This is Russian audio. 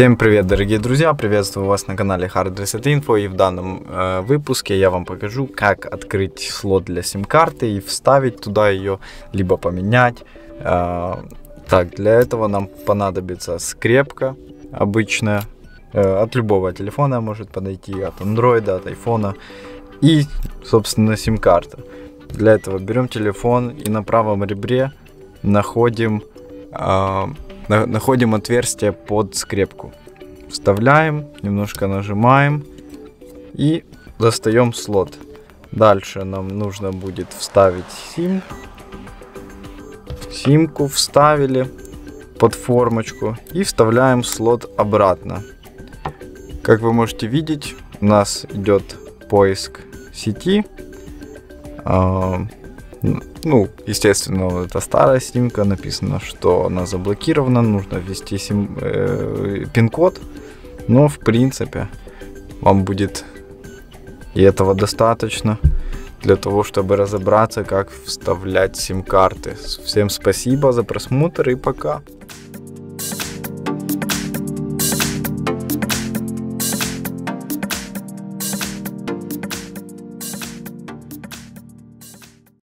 Всем привет, дорогие друзья! Приветствую вас на канале Hard Reset Info и в данном э, выпуске я вам покажу, как открыть слот для сим-карты и вставить туда ее, либо поменять. Э, так, для этого нам понадобится скрепка обычная, э, от любого телефона может подойти, от андроида, от айфона и, собственно, сим-карта. Для этого берем телефон и на правом ребре находим э, находим отверстие под скрепку. Вставляем, немножко нажимаем и достаем слот. Дальше нам нужно будет вставить сим. Симку вставили под формочку и вставляем слот обратно. Как вы можете видеть, у нас идет поиск сети. А, ну, естественно, это старая снимка, написано, что она заблокирована, нужно ввести сим, э, пин-код, но в принципе вам будет и этого достаточно для того, чтобы разобраться, как вставлять сим-карты. Всем спасибо за просмотр и пока.